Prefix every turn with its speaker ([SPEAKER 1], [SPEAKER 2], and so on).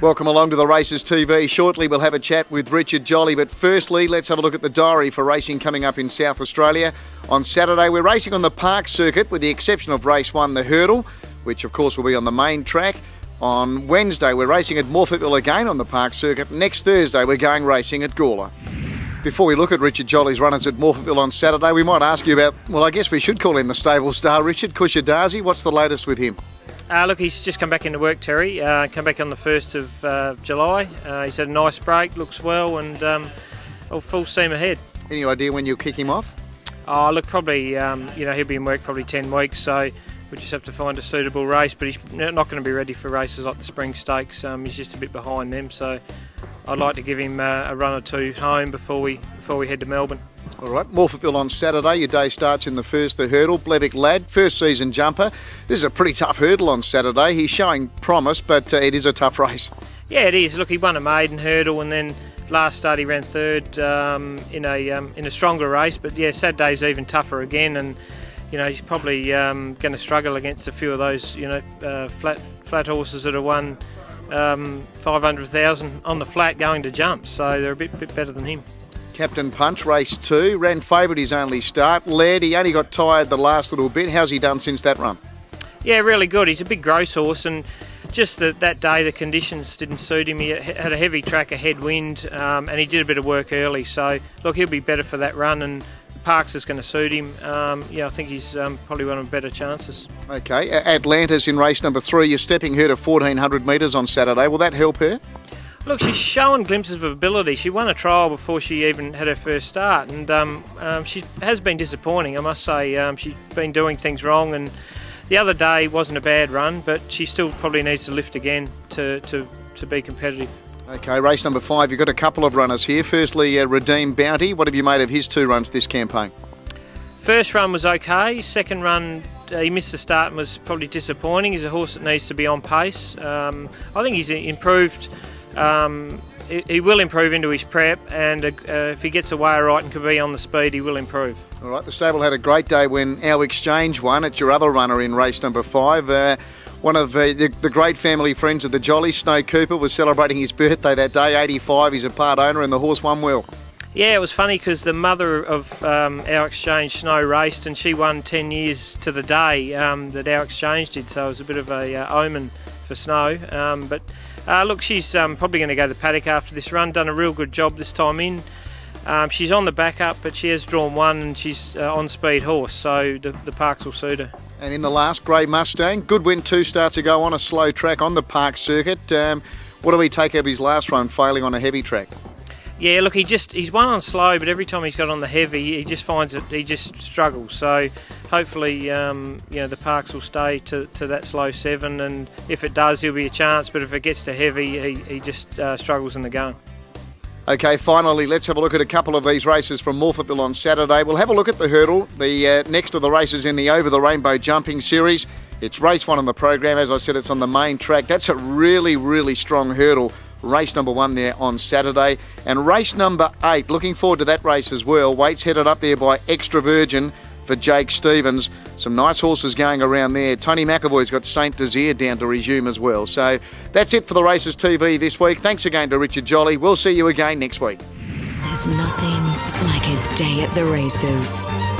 [SPEAKER 1] Welcome along to the Races TV. Shortly, we'll have a chat with Richard Jolly, but firstly, let's have a look at the diary for racing coming up in South Australia. On Saturday, we're racing on the park circuit with the exception of race one, the hurdle, which of course will be on the main track. On Wednesday, we're racing at Morphettville again on the park circuit. Next Thursday, we're going racing at Gawler. Before we look at Richard Jolly's runners at Morphettville on Saturday, we might ask you about, well, I guess we should call him the stable star, Richard Kushadasi. What's the latest with him?
[SPEAKER 2] Uh, look, he's just come back into work, Terry. Uh, come back on the 1st of uh, July. Uh, he's had a nice break, looks well, and um, full steam ahead.
[SPEAKER 1] Any idea when you'll kick him off?
[SPEAKER 2] Oh, look, probably, um, you know, he'll be in work probably 10 weeks, so we just have to find a suitable race, but he's not going to be ready for races like the Spring Stakes. Um, he's just a bit behind them, so I'd like to give him uh, a run or two home before we before we head to Melbourne.
[SPEAKER 1] All right, Morphettville on Saturday. Your day starts in the first, the hurdle. Blevic Lad, first season jumper. This is a pretty tough hurdle on Saturday. He's showing promise, but uh, it is a tough race.
[SPEAKER 2] Yeah, it is. Look, he won a maiden hurdle and then last start he ran third um, in a um, in a stronger race. But yeah, Saturday's even tougher again, and you know he's probably um, going to struggle against a few of those you know uh, flat flat horses that have won um, 500,000 on the flat going to jump. So they're a bit bit better than him.
[SPEAKER 1] Captain Punch, race two. Ran favourite his only start. Led, he only got tired the last little bit. How's he done since that run?
[SPEAKER 2] Yeah, really good. He's a big gross horse, and just that that day the conditions didn't suit him. He had a heavy track, a headwind, um, and he did a bit of work early. So look, he'll be better for that run, and Parks is going to suit him. Um, yeah, I think he's um, probably one of the better chances.
[SPEAKER 1] Okay, Atlanta's in race number three. You're stepping her to 1400 metres on Saturday. Will that help her?
[SPEAKER 2] Look, she's showing glimpses of ability. She won a trial before she even had her first start, and um, um, she has been disappointing. I must say, um, she's been doing things wrong, and the other day wasn't a bad run, but she still probably needs to lift again to, to, to be competitive.
[SPEAKER 1] Okay, race number five. You've got a couple of runners here. Firstly, uh, Redeem Bounty. What have you made of his two runs this campaign?
[SPEAKER 2] First run was okay. Second run, uh, he missed the start and was probably disappointing. He's a horse that needs to be on pace. Um, I think he's improved um, he, he, will improve into his prep, and uh, if he gets away right and can be on the speed, he will improve.
[SPEAKER 1] All right, the stable had a great day when our exchange won. It's your other runner in race number five. Uh, one of uh, the, the, great family friends of the Jolly, Snow Cooper, was celebrating his birthday that day, 85. He's a part owner, and the horse won well.
[SPEAKER 2] Yeah, it was funny because the mother of um, our exchange, Snow, raced, and she won 10 years to the day um, that our exchange did, so it was a bit of a uh, omen for Snow. Um, but uh, look, she's um, probably going to go to the paddock after this run. Done a real good job this time in. Um, she's on the backup, but she has drawn one and she's uh, on speed horse, so the, the parks will suit her.
[SPEAKER 1] And in the last, Grey Mustang, good win two starts ago on a slow track on the park circuit. Um, what do we take of his last run, failing on a heavy track?
[SPEAKER 2] Yeah, look, he just he's one on slow, but every time he's got on the heavy, he just finds it he just struggles. So hopefully, um, you know, the Parks will stay to, to that slow seven, and if it does, he'll be a chance. But if it gets to heavy, he, he just uh, struggles in the gun.
[SPEAKER 1] Okay, finally, let's have a look at a couple of these races from Morphettville on Saturday. We'll have a look at the hurdle, the uh, next of the races in the Over the Rainbow Jumping Series. It's race one on the program. As I said, it's on the main track. That's a really, really strong hurdle race number one there on Saturday. And race number eight, looking forward to that race as well. Weights headed up there by Extra Virgin for Jake Stevens. Some nice horses going around there. Tony McEvoy's got Saint Desire down to resume as well. So that's it for the Races TV this week. Thanks again to Richard Jolly. We'll see you again next week.
[SPEAKER 3] There's nothing like a day at the races.